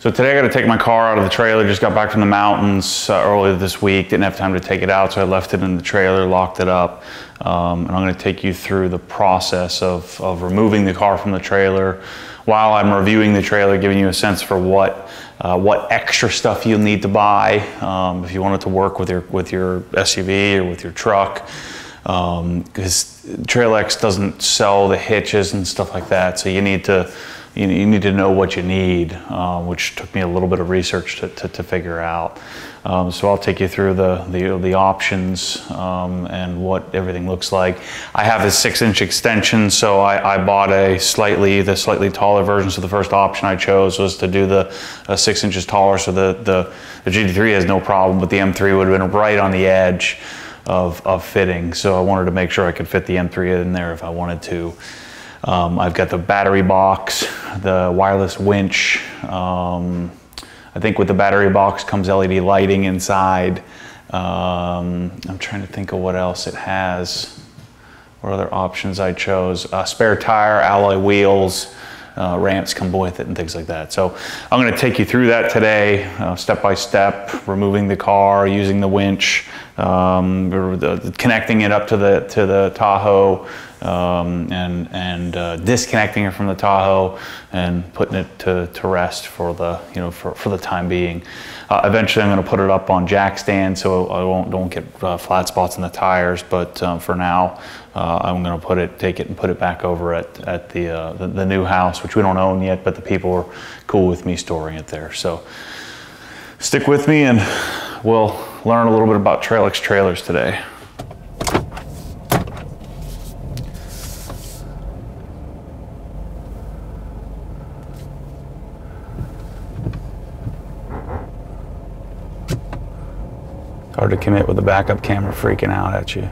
So today I got to take my car out of the trailer. Just got back from the mountains uh, earlier this week. Didn't have time to take it out, so I left it in the trailer, locked it up. Um, and I'm going to take you through the process of, of removing the car from the trailer while I'm reviewing the trailer, giving you a sense for what uh, what extra stuff you'll need to buy um, if you want it to work with your with your SUV or with your truck. Because um, doesn't sell the hitches and stuff like that, so you need to you, you need to know what you need, uh, which took me a little bit of research to, to, to figure out. Um, so I'll take you through the, the, the options um, and what everything looks like. I have a six inch extension, so I, I, bought a slightly, the slightly taller version. So the first option I chose was to do the uh, six inches taller. So the, the, the GT3 has no problem, but the M3 would have been right on the edge of, of fitting. So I wanted to make sure I could fit the M3 in there if I wanted to. Um, I've got the battery box, the wireless winch. Um, I think with the battery box comes LED lighting inside. Um, I'm trying to think of what else it has. What other options I chose? Uh, spare tire, alloy wheels, uh, ramps come with it and things like that. So I'm going to take you through that today, uh, step by step, removing the car, using the winch, um, the, connecting it up to the to the Tahoe, um, and and uh, disconnecting it from the Tahoe and putting it to, to rest for the you know for, for the time being. Uh, eventually, I'm going to put it up on jack stand so I won't don't get uh, flat spots in the tires. But um, for now, uh, I'm going to put it take it and put it back over at at the, uh, the the new house, which we don't own yet, but the people are cool with me storing it there. So stick with me and we'll learn a little bit about Trailex trailers today. Hard to commit with the backup camera freaking out at you.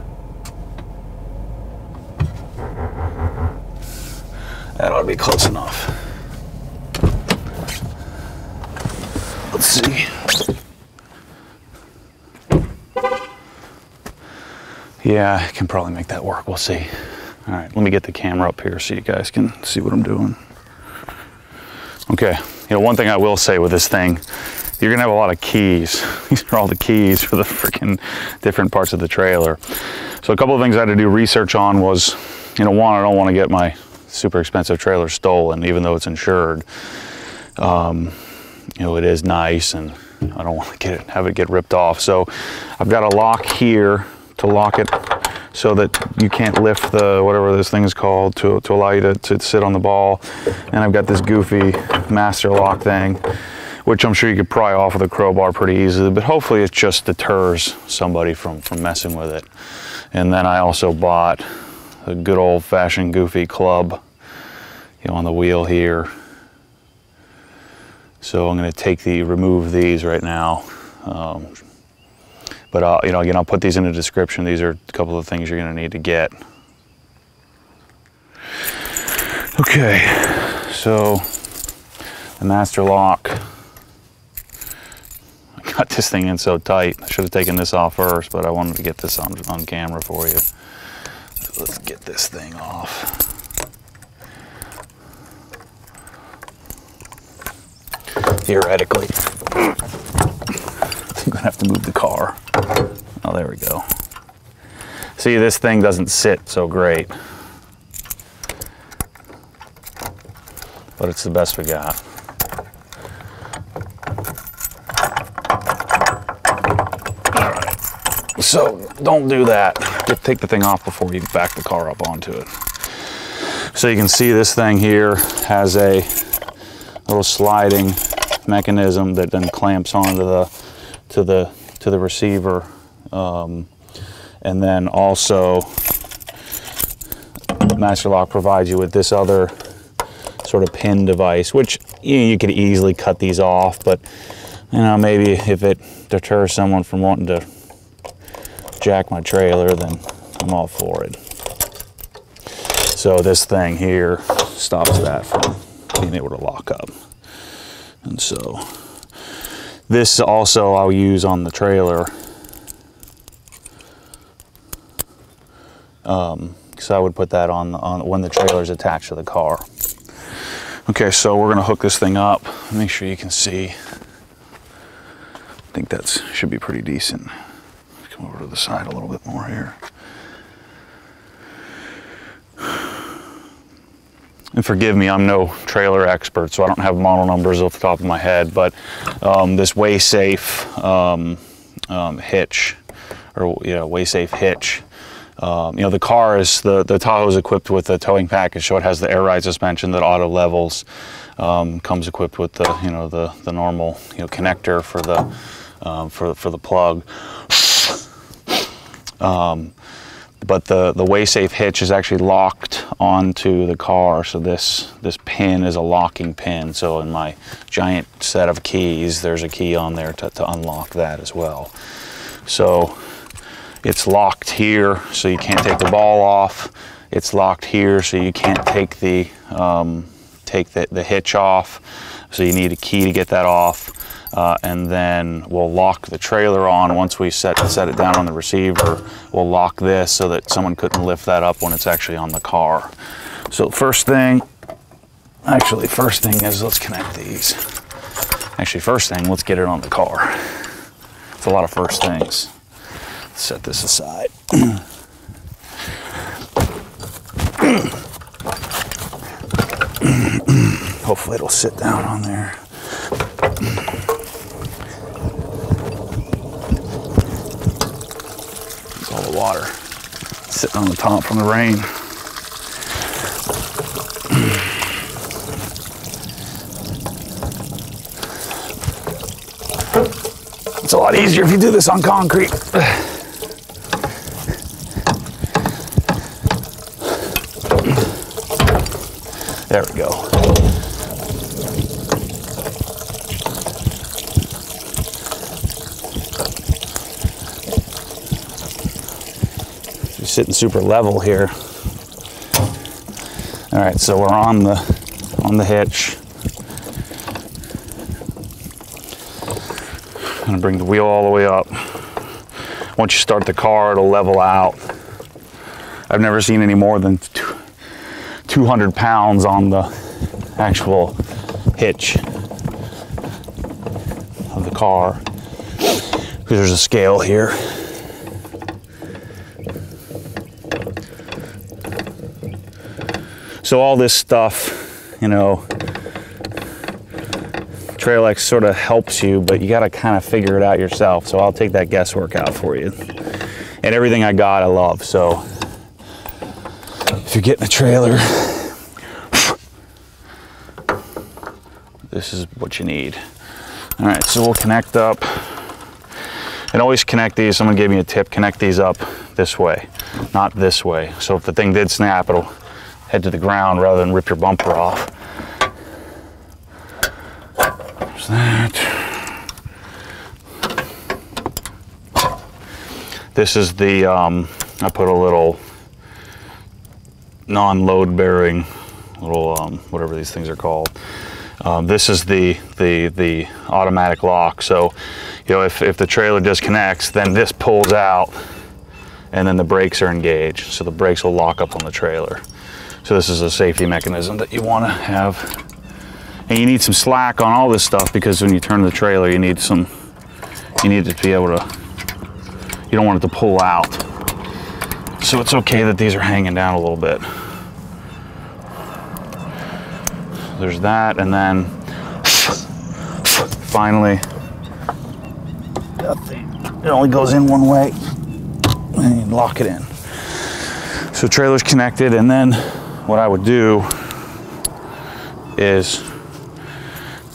That ought to be close enough. Let's see. Yeah, I can probably make that work. We'll see. All right, let me get the camera up here so you guys can see what I'm doing. Okay, you know, one thing I will say with this thing you're gonna have a lot of keys. These are all the keys for the freaking different parts of the trailer. So a couple of things I had to do research on was, you know, one, I don't want to get my super expensive trailer stolen, even though it's insured. Um, you know, it is nice and I don't want to get it, have it get ripped off. So I've got a lock here to lock it so that you can't lift the, whatever this thing is called, to, to allow you to, to sit on the ball. And I've got this goofy master lock thing which I'm sure you could pry off with a crowbar pretty easily, but hopefully it just deters somebody from, from messing with it. And then I also bought a good old fashioned goofy club you know, on the wheel here. So I'm going to take the, remove these right now. Um, but I'll, you know, again, I'll put these in the description. These are a couple of things you're going to need to get. Okay, so the master lock got this thing in so tight. I should have taken this off first, but I wanted to get this on, on camera for you. So let's get this thing off. Theoretically, I'm gonna have to move the car. Oh, there we go. See, this thing doesn't sit so great. But it's the best we got. So don't do that. Take the thing off before you back the car up onto it. So you can see this thing here has a little sliding mechanism that then clamps onto the to the to the receiver. Um, and then also Master Lock provides you with this other sort of pin device, which you, know, you could easily cut these off, but you know, maybe if it deters someone from wanting to jack my trailer, then I'm all for it. So this thing here stops that from being able to lock up. And so this also I'll use on the trailer. Um, so I would put that on, on when the trailer is attached to the car. Okay, so we're gonna hook this thing up. Make sure you can see. I think that should be pretty decent. Come over to the side a little bit more here. And forgive me, I'm no trailer expert, so I don't have model numbers off the top of my head, but um, this Weigh Safe um, um, hitch, or you know, Weigh Safe hitch, um, you know, the car is, the, the Tahoe is equipped with a towing package, so it has the air ride suspension that auto levels, um, comes equipped with the, you know, the, the normal, you know, connector for the, um, for, for the plug. Um, but the, the Weigh Safe hitch is actually locked onto the car. So this, this pin is a locking pin. So in my giant set of keys, there's a key on there to, to unlock that as well. So it's locked here, so you can't take the ball off. It's locked here, so you can't take the, um, take the, the hitch off. So you need a key to get that off. Uh, and then we'll lock the trailer on once we set, set it down on the receiver. We'll lock this so that someone couldn't lift that up when it's actually on the car. So first thing, actually first thing is let's connect these. Actually first thing, let's get it on the car. It's a lot of first things. Set this aside. Hopefully it'll sit down on there. Water sitting on the top from the rain. It's a lot easier if you do this on concrete. There we go. Sitting super level here. All right, so we're on the on the hitch. I'm gonna bring the wheel all the way up. Once you start the car, it'll level out. I've never seen any more than 200 pounds on the actual hitch of the car. Because there's a scale here. So all this stuff, you know, Trailex sort of helps you, but you got to kind of figure it out yourself. So I'll take that guesswork out for you. And everything I got, I love. So if you're getting a trailer, this is what you need. All right, so we'll connect up. And always connect these, someone gave me a tip, connect these up this way, not this way. So if the thing did snap, it'll head to the ground rather than rip your bumper off. There's that. This is the, um, I put a little non-load bearing, little, um, whatever these things are called. Um, this is the, the, the automatic lock. So, you know, if, if the trailer disconnects, then this pulls out and then the brakes are engaged. So the brakes will lock up on the trailer. So this is a safety mechanism that you want to have. And you need some slack on all this stuff because when you turn the trailer, you need some, you need to be able to, you don't want it to pull out. So it's okay that these are hanging down a little bit. There's that, and then finally, nothing. it only goes in one way, and you lock it in. So trailer's connected, and then what I would do is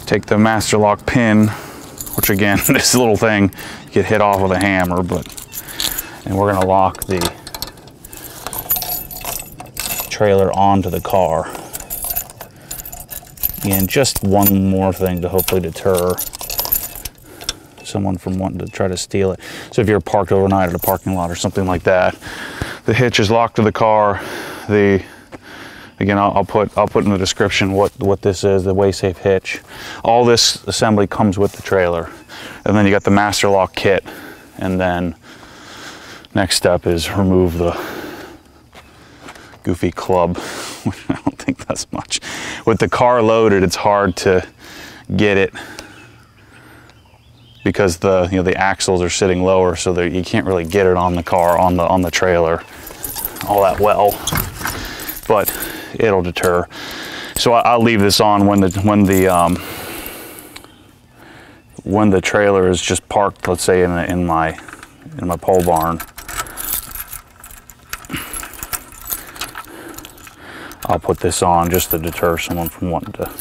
take the master lock pin, which again, this little thing, get hit off with a hammer, but, and we're gonna lock the trailer onto the car. And just one more thing to hopefully deter someone from wanting to try to steal it. So if you're parked overnight at a parking lot or something like that, the hitch is locked to the car, the Again, I'll, I'll, put I'll put in the description what what this is, the Weigh Safe hitch. All this assembly comes with the trailer, and then you got the master lock kit, and then next step is remove the goofy club, which I don't think that's much. with the car loaded, it's hard to get it because the you know the axles are sitting lower, so that you can't really get it on the car on the on the trailer all that well. But it'll deter. So I, will leave this on when the when the um, when the trailer is just parked, let's say in, in my in my pole barn. I'll put this on just to deter someone from wanting to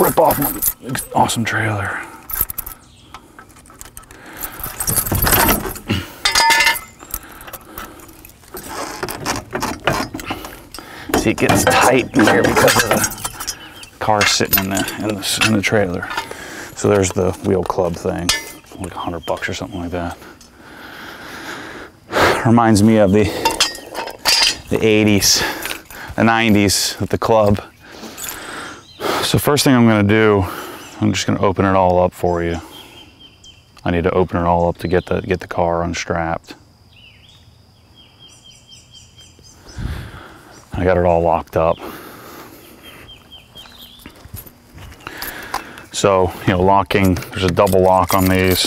rip off my awesome trailer. It gets tight in here because of the car sitting in the, in the, in the trailer. So there's the wheel club thing, like a hundred bucks or something like that. Reminds me of the the 80s, the 90s with the club. So first thing I'm gonna do, I'm just gonna open it all up for you. I need to open it all up to get the get the car unstrapped. I got it all locked up. So, you know, locking, there's a double lock on these.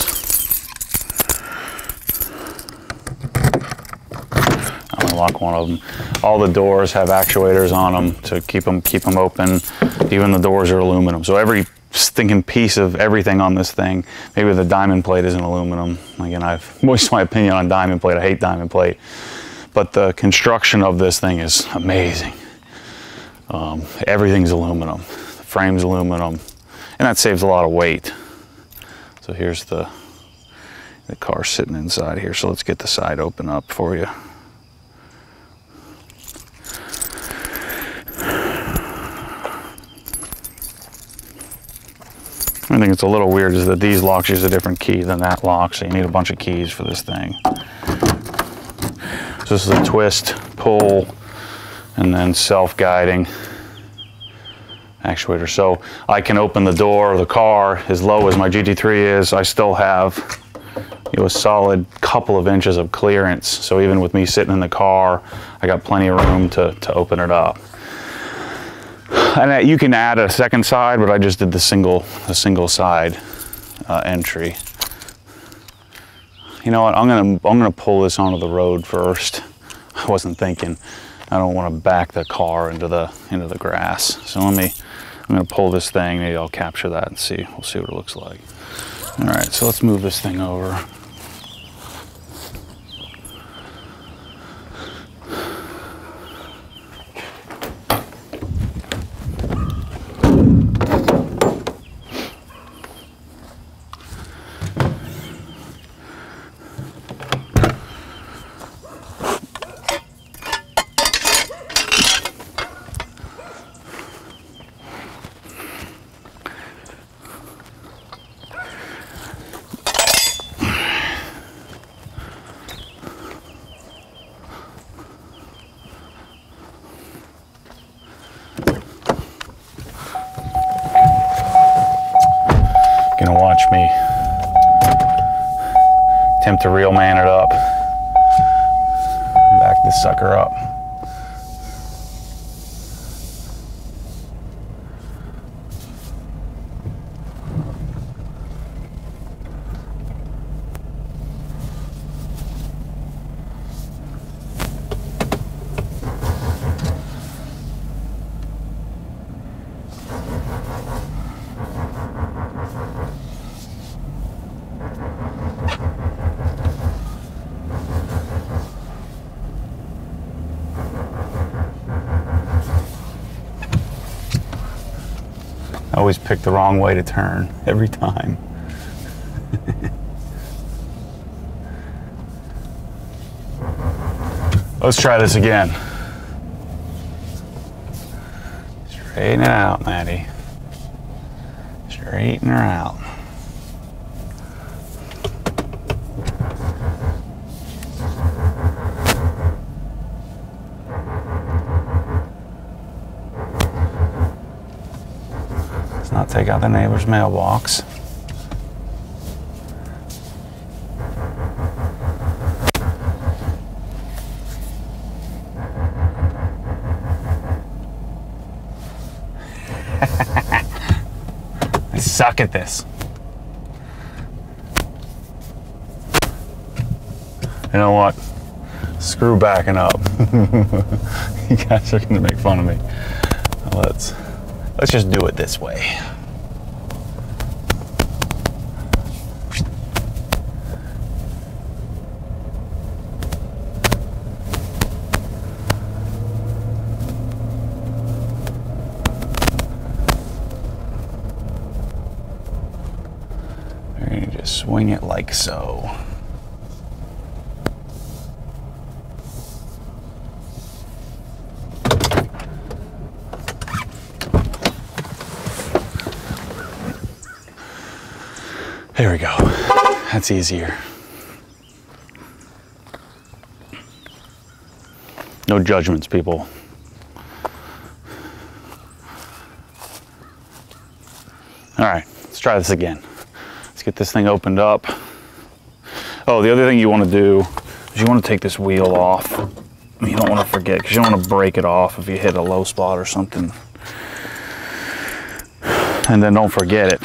I'm gonna lock one of them. All the doors have actuators on them to keep them, keep them open. Even the doors are aluminum. So every stinking piece of everything on this thing, maybe the diamond plate isn't aluminum. Again, I've voiced my opinion on diamond plate. I hate diamond plate but the construction of this thing is amazing. Um, everything's aluminum, the frame's aluminum, and that saves a lot of weight. So here's the, the car sitting inside here. So let's get the side open up for you. I think it's a little weird is that these locks use a different key than that lock, so you need a bunch of keys for this thing. This is a twist, pull, and then self-guiding actuator. So I can open the door of the car as low as my GT3 is. I still have you know, a solid couple of inches of clearance. So even with me sitting in the car, I got plenty of room to, to open it up. And you can add a second side, but I just did the single, the single side uh, entry you know what, I'm gonna, I'm gonna pull this onto the road first. I wasn't thinking, I don't wanna back the car into the, into the grass. So let me, I'm gonna pull this thing, maybe I'll capture that and see, we'll see what it looks like. All right, so let's move this thing over. to real man it up. Back this sucker up. Always pick the wrong way to turn every time. Let's try this again. Straighten it out, Maddie. Straighten her out. Take out the neighbor's mailbox. I suck at this. You know what? Screw backing up. you guys are gonna make fun of me. Let's let's just do it this way. We're gonna just swing it like so. There we go. That's easier. No judgments, people. All right, let's try this again. Let's get this thing opened up. Oh, the other thing you want to do is you want to take this wheel off. You don't want to forget because you don't want to break it off if you hit a low spot or something. And then don't forget it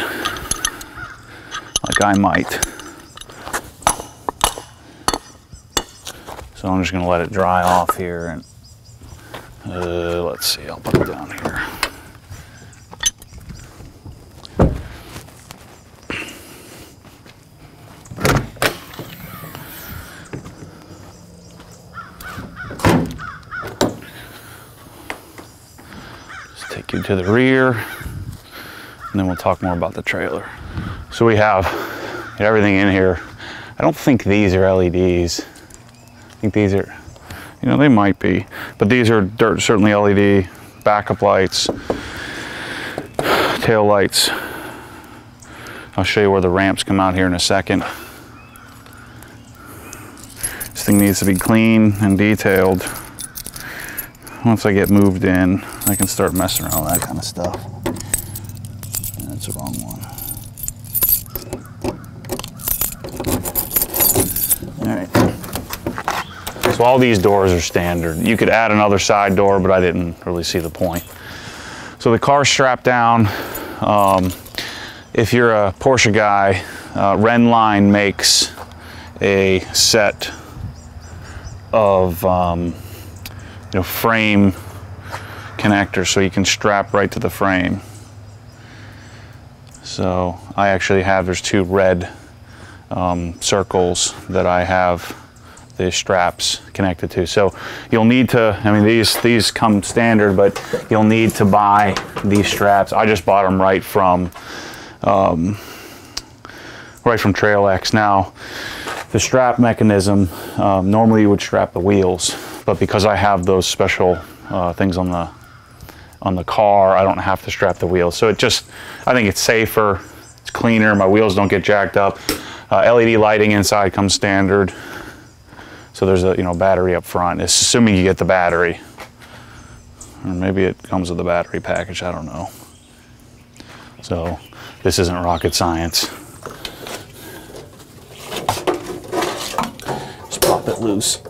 I might. So I'm just gonna let it dry off here and uh, let's see, I'll put it down here. Just take you to the rear and then we'll talk more about the trailer. So we have everything in here. I don't think these are LEDs. I think these are, you know, they might be, but these are dirt, certainly LED backup lights, tail lights. I'll show you where the ramps come out here in a second. This thing needs to be clean and detailed. Once I get moved in, I can start messing around with that kind of stuff. That's the wrong one. All right. So all these doors are standard. You could add another side door, but I didn't really see the point. So the car's strapped down. Um, if you're a Porsche guy, uh, Rennline makes a set of um, you know frame connectors so you can strap right to the frame. So I actually have, there's two red um, circles that I have the straps connected to. So you'll need to, I mean, these, these come standard, but you'll need to buy these straps. I just bought them right from, um, right from Trailex. Now, the strap mechanism, um, normally you would strap the wheels, but because I have those special uh, things on the on the car, I don't have to strap the wheels. So it just, I think it's safer, it's cleaner, my wheels don't get jacked up. Uh, LED lighting inside comes standard. So there's a you know battery up front, assuming you get the battery. Or maybe it comes with the battery package, I don't know. So this isn't rocket science. Just pop it loose.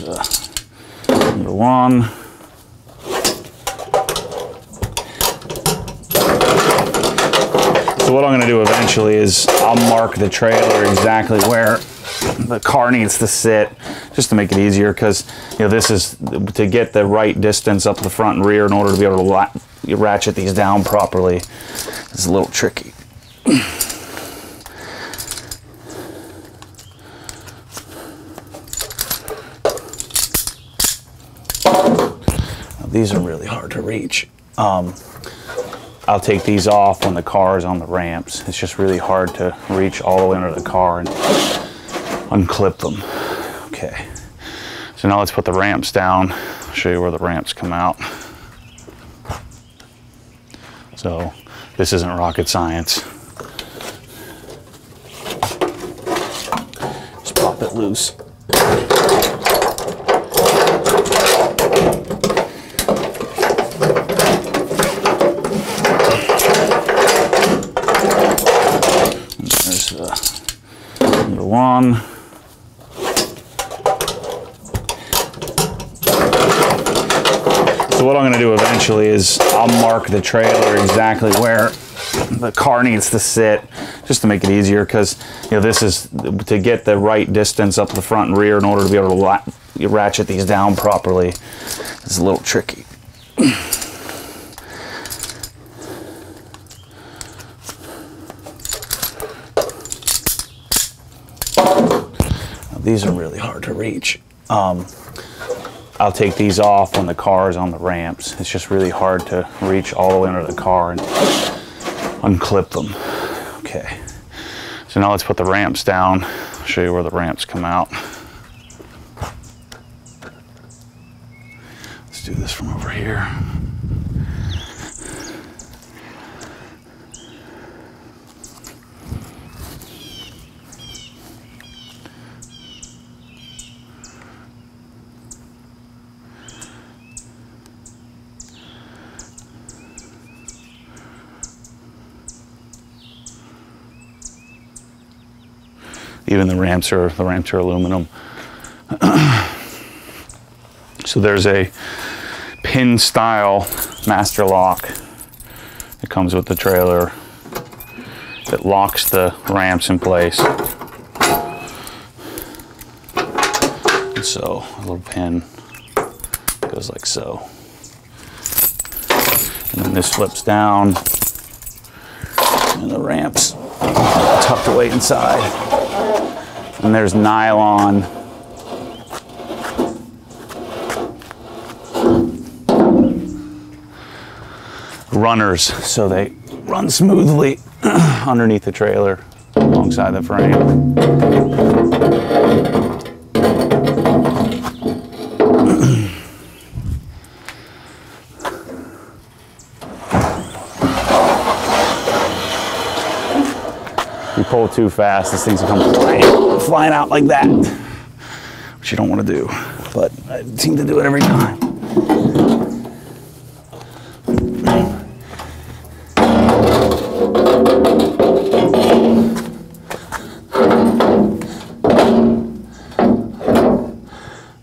Uh, one. So what I'm eventually is I'll mark the trailer exactly where the car needs to sit just to make it easier because you know this is to get the right distance up the front and rear in order to be able to ratchet these down properly it's a little tricky. These are really hard to reach. Um, I'll take these off when the car is on the ramps. It's just really hard to reach all the way under the car and unclip them. Okay, so now let's put the ramps down. I'll show you where the ramps come out. So this isn't rocket science. Just pop it loose. There's one. So what I'm gonna do eventually is I'll mark the trailer exactly where the car needs to sit just to make it easier because you know this is to get the right distance up the front and rear in order to be able to ratchet these down properly. It's a little tricky. These are really hard to reach. Um, I'll take these off when the car is on the ramps. It's just really hard to reach all the way under the car and unclip them. Okay, so now let's put the ramps down. I'll show you where the ramps come out. Let's do this from over here. Even the ramps are the ramps are aluminum. so there's a pin style master lock that comes with the trailer that locks the ramps in place. And so a little pin goes like so. And then this flips down and the ramps tucked away inside and there's nylon. runners so they run smoothly underneath the trailer alongside the frame. Pull too fast, this thing's gonna come flying, flying out like that, which you don't want to do. But I seem to do it every time.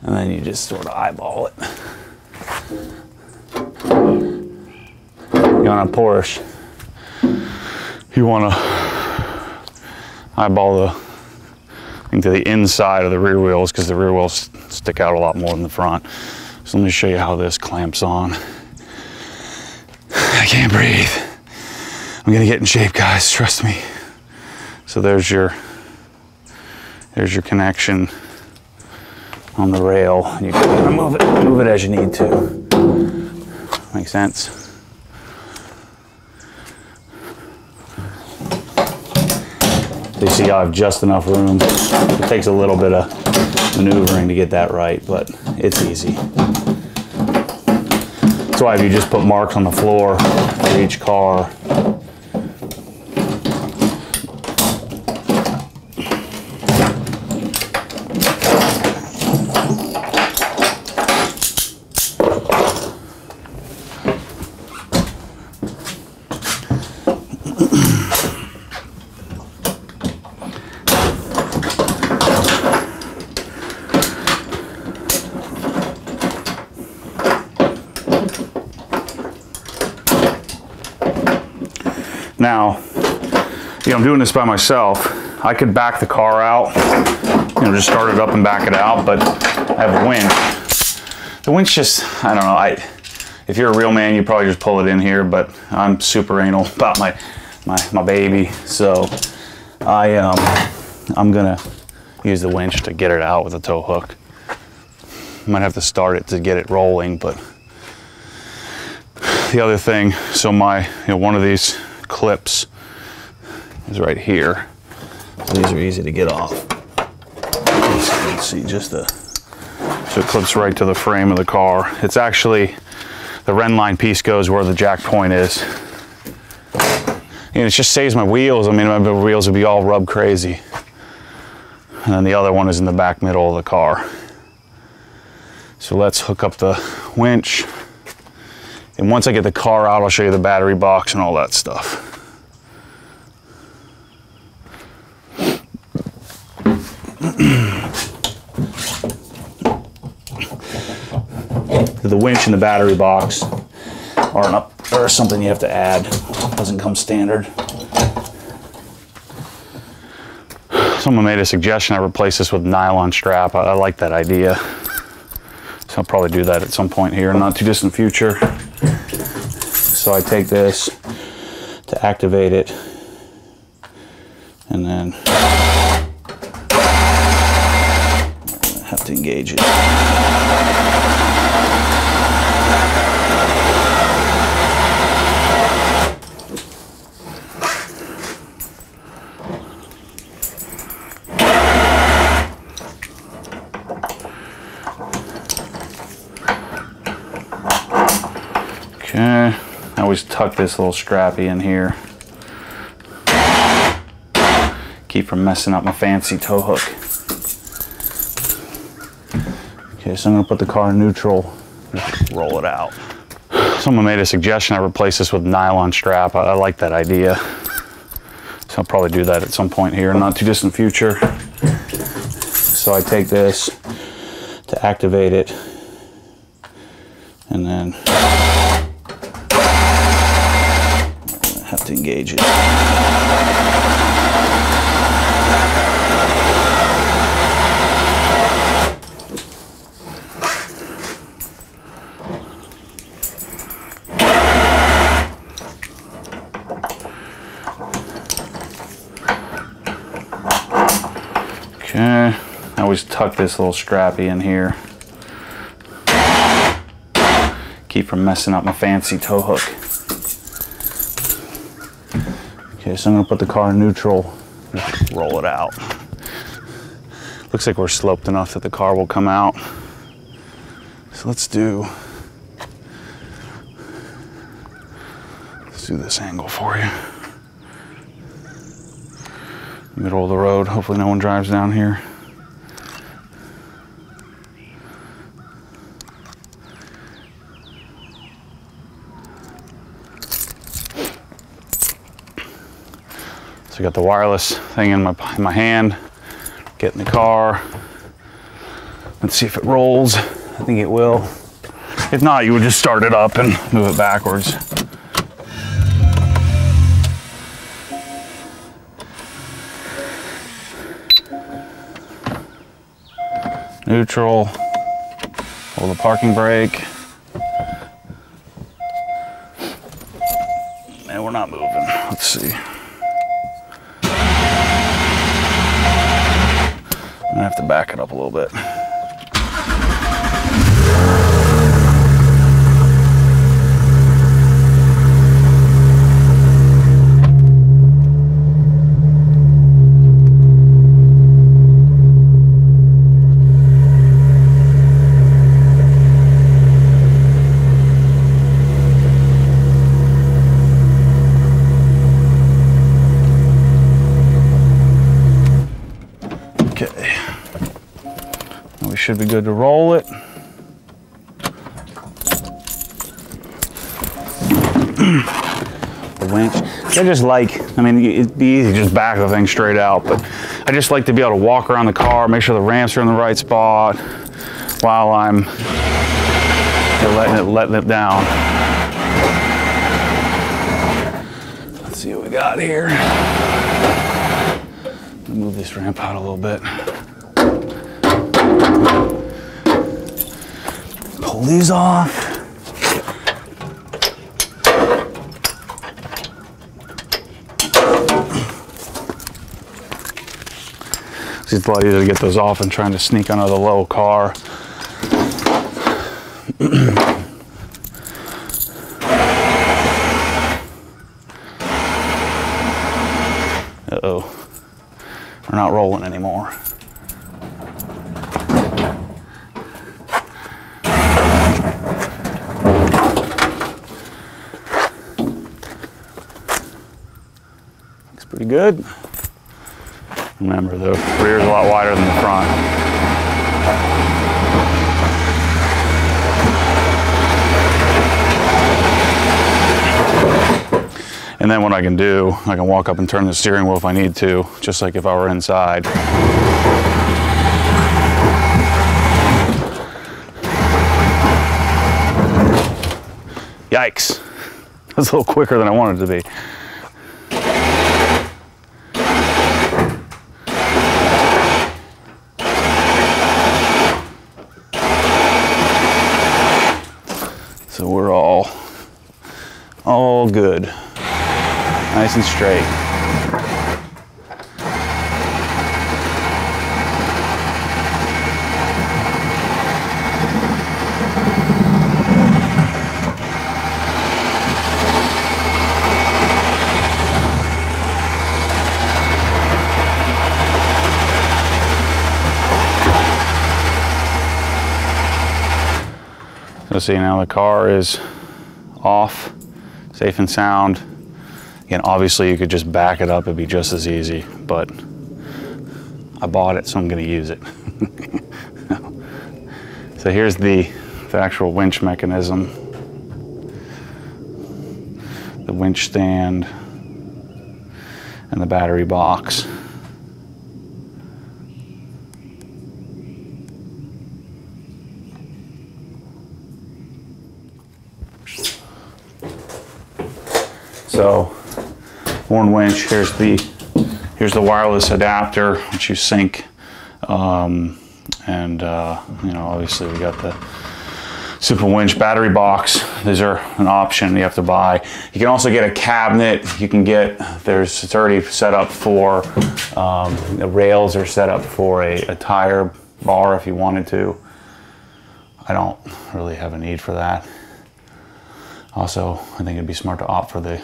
And then you just sort of eyeball it. You want a Porsche, you want to eyeball the thing to the inside of the rear wheels because the rear wheels stick out a lot more than the front. So let me show you how this clamps on. I can't breathe. I'm gonna get in shape, guys, trust me. So there's your, there's your connection on the rail. You can move it, move it as you need to. Make sense? You see I have just enough room. It takes a little bit of maneuvering to get that right, but it's easy. That's why if you just put marks on the floor for each car, Now, you know, I'm doing this by myself. I could back the car out, you know, just start it up and back it out, but I have a winch. The winch just, I don't know, I, if you're a real man, you probably just pull it in here, but I'm super anal about my, my, my baby. So I, um, I'm gonna use the winch to get it out with a tow hook. Might have to start it to get it rolling, but the other thing, so my, you know, one of these clips is right here. These are easy to get off. Let's see, just the, so it clips right to the frame of the car. It's actually, the Rennline piece goes where the jack point is. And it just saves my wheels. I mean, my wheels would be all rub crazy. And then the other one is in the back middle of the car. So let's hook up the winch. And once I get the car out, I'll show you the battery box and all that stuff. Winch and the battery box are up or something you have to add. Doesn't come standard. Someone made a suggestion I replace this with nylon strap. I, I like that idea. So I'll probably do that at some point here in not too distant future. So I take this to activate it and then have to engage it. Okay, I always tuck this little strappy in here. Keep from messing up my fancy tow hook. Okay, so I'm gonna put the car in neutral, just roll it out. Someone made a suggestion I replace this with nylon strap. I, I like that idea. So I'll probably do that at some point here in not too distant future. So I take this to activate it and then have to engage it. Okay, I always tuck this little strappy in here. Keep from messing up my fancy tow hook. Okay, so I'm gonna put the car in neutral, roll it out. Looks like we're sloped enough that the car will come out. So let's do, let's do this angle for you. Middle of the road, hopefully no one drives down here. So I got the wireless thing in my, in my hand, get in the car. Let's see if it rolls. I think it will. If not, you would just start it up and move it backwards. Neutral, hold the parking brake. And we're not moving. Let's see. I'm gonna have to back it up a little bit. should be good to roll it. the winch. I just like, I mean, it'd be easy to just back the thing straight out, but I just like to be able to walk around the car, make sure the ramps are in the right spot while I'm letting it, letting it down. Let's see what we got here. Move this ramp out a little bit. Pull these off. It's easier to get those off than trying to sneak under the low car. I can do. I can walk up and turn the steering wheel if I need to, just like if I were inside. Yikes. That's a little quicker than I wanted to be. Nice and straight. So see now the car is off, safe and sound. Again, obviously you could just back it up, it'd be just as easy, but I bought it, so I'm gonna use it. so here's the, the actual winch mechanism. The winch stand and the battery box. So Warn winch, here's the, here's the wireless adapter which you sync. Um, and uh, you know, obviously we got the Super Winch battery box. These are an option you have to buy. You can also get a cabinet. You can get, there's, it's already set up for, um, the rails are set up for a, a tire bar if you wanted to. I don't really have a need for that. Also, I think it'd be smart to opt for the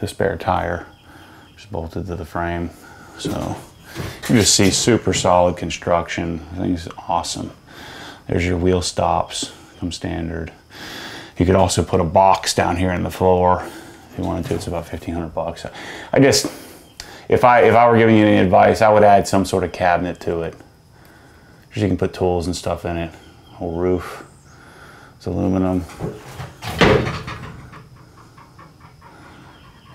the spare tire just bolted to the frame. So you just see super solid construction. I think it's awesome. There's your wheel stops, come standard. You could also put a box down here in the floor if you wanted to. It's about 1500 bucks. I just, if I if I were giving you any advice, I would add some sort of cabinet to it. Because you can put tools and stuff in it. Whole roof. It's aluminum.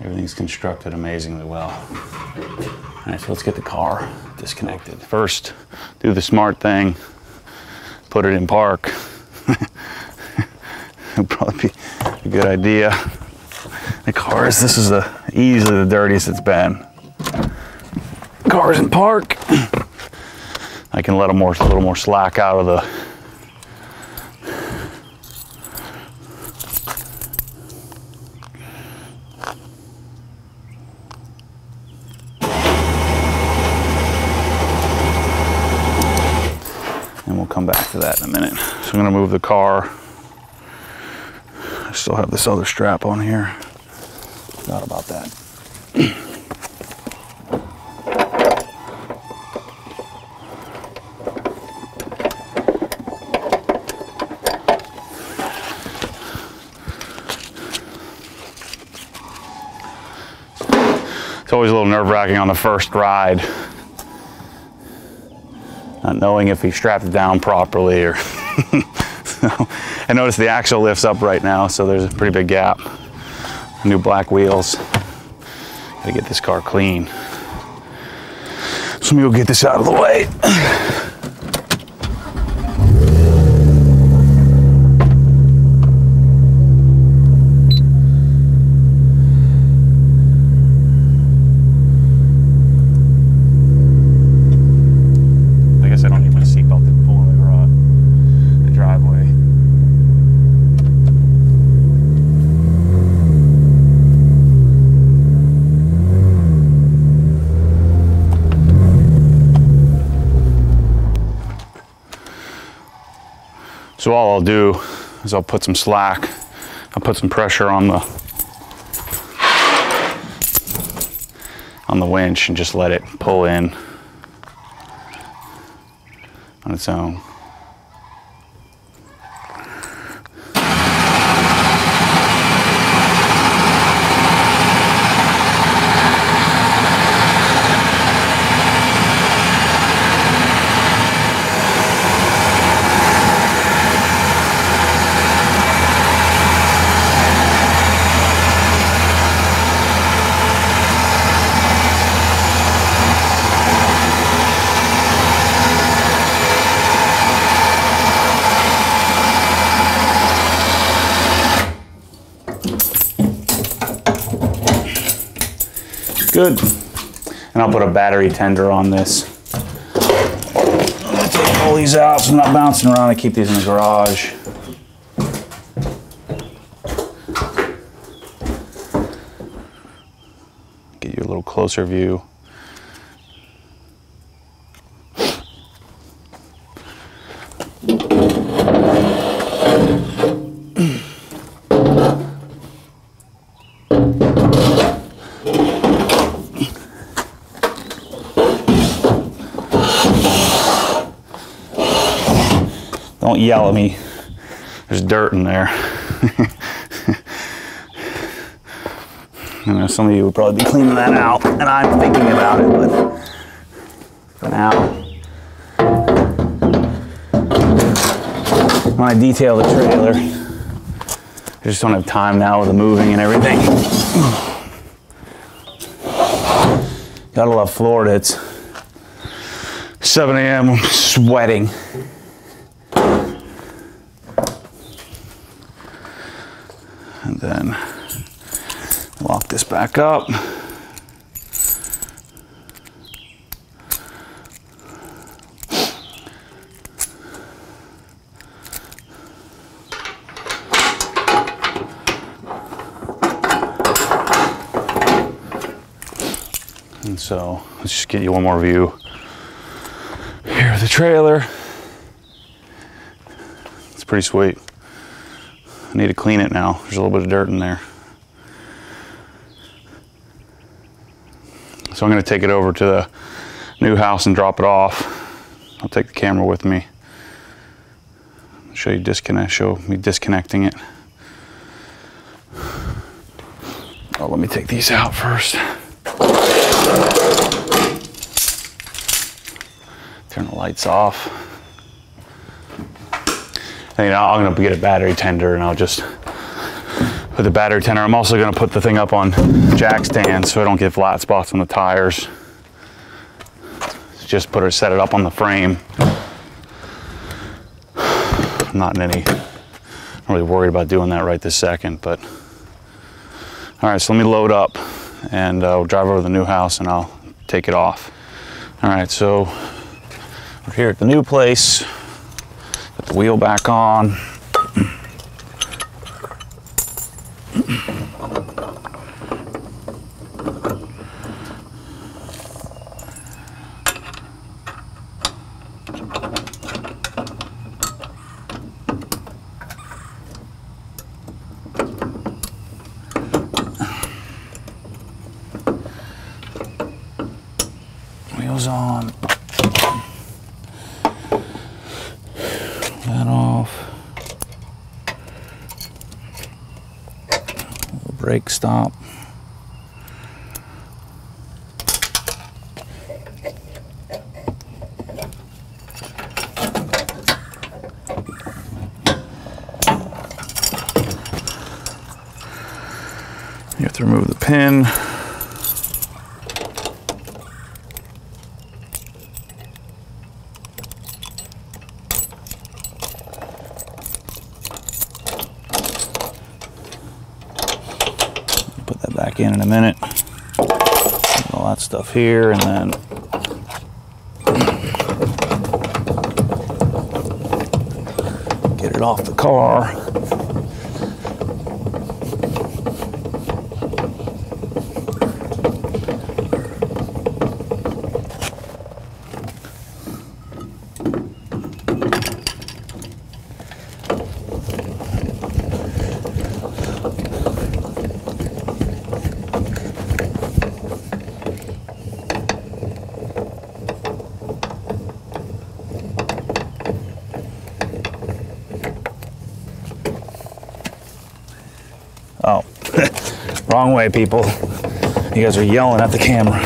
Everything's constructed amazingly well. All right, so let's get the car disconnected. First, do the smart thing, put it in park. It'll probably be a good idea. The car is, this is the, easily the dirtiest it's been. Car's in park. I can let a, more, a little more slack out of the that in a minute. So I'm gonna move the car. I still have this other strap on here. Forgot about that. It's always a little nerve wracking on the first ride knowing if he strapped it down properly or so I noticed the axle lifts up right now so there's a pretty big gap. New black wheels. Gotta get this car clean. So let me go get this out of the way So all I'll do is I'll put some slack, I'll put some pressure on the on the winch and just let it pull in on its own. Good. And I'll put a battery tender on this. I'm Take all these out so I'm not bouncing around. I keep these in the garage. Get you a little closer view. At me. There's dirt in there. I know some of you would probably be cleaning that out, and I'm thinking about it, but for now, when I detail the trailer, I just don't have time now with the moving and everything. Gotta love Florida. It's 7 a.m. I'm sweating. Then lock this back up. And so let's just get you one more view. Here of the trailer. It's pretty sweet. I need to clean it now. There's a little bit of dirt in there. So I'm going to take it over to the new house and drop it off. I'll take the camera with me. Show you disconnect. Show me disconnecting it. Oh, let me take these out first. Turn the lights off. You know, I'm gonna get a battery tender and I'll just put the battery tender. I'm also gonna put the thing up on jack stands so I don't get flat spots on the tires. Just put it, set it up on the frame. I'm not in any, I'm really worried about doing that right this second, but. All right, so let me load up and uh, we'll drive over to the new house and I'll take it off. All right, so we're here at the new place. Wheel back on. Wheels on. That off. Stop. You have to remove the pin. In in a minute. All that stuff here and then get it off the car. Oh, wrong way, people. You guys are yelling at the camera.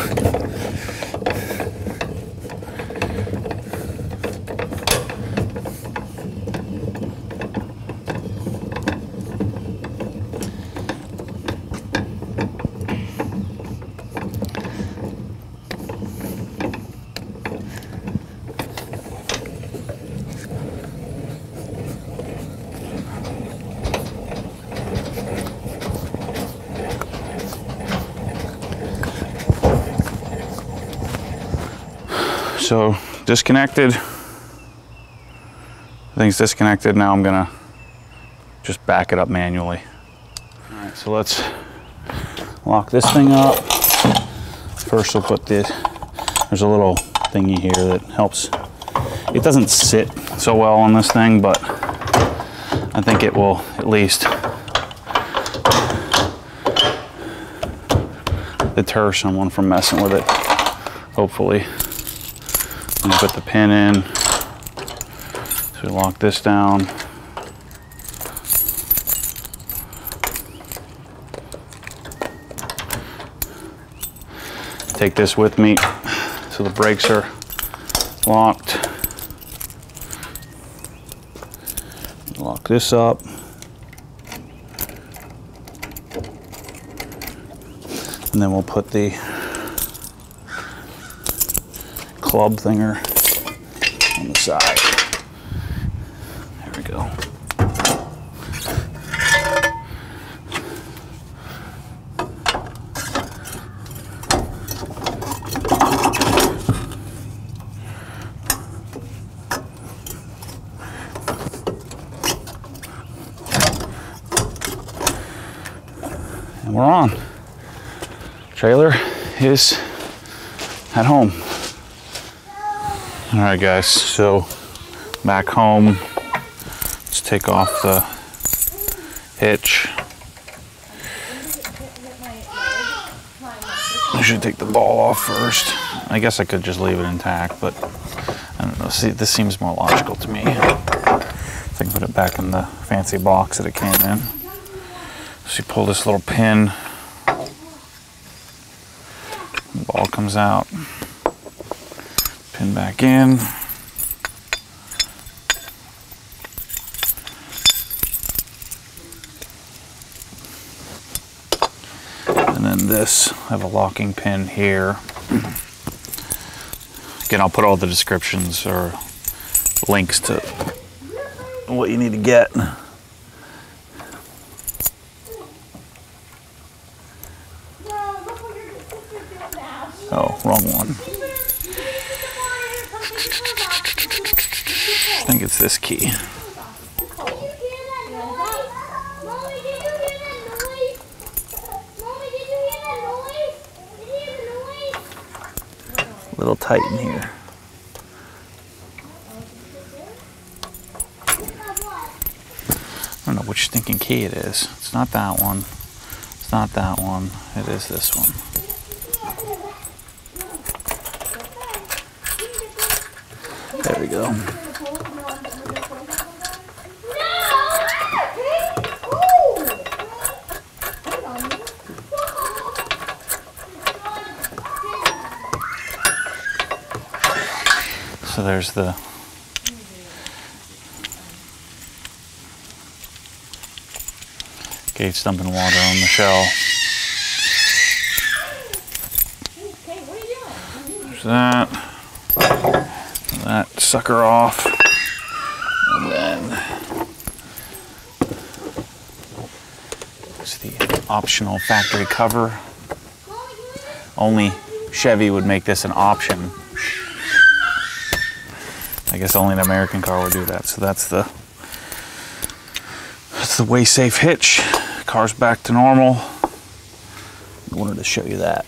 So disconnected. Thing's disconnected. Now I'm gonna just back it up manually. All right, so let's lock this thing up. First we'll put the, there's a little thingy here that helps. It doesn't sit so well on this thing, but I think it will at least deter someone from messing with it, hopefully. Put the pin in. So we lock this down. Take this with me so the brakes are locked. Lock this up. And then we'll put the club thinger on the side. There we go. And we're on. Trailer is at home. All right, guys, so back home. Let's take off the hitch. I should take the ball off first. I guess I could just leave it intact, but I don't know. See, this seems more logical to me. If I can put it back in the fancy box that it came in. So you pull this little pin, ball comes out, back in. And then this, I have a locking pin here. Again, I'll put all the descriptions or links to what you need to get. Oh, wrong one. I think it's this key. A little tight in here. I don't know which stinking key it is. It's not that one. It's not that one. It is this one. There we go. There's the gauge dumping water on the shell. There's that. That sucker off. And then it's the optional factory cover. Only Chevy would make this an option. I guess only an American car would do that. So that's the that's the Weigh Safe hitch. Car's back to normal. I wanted to show you that.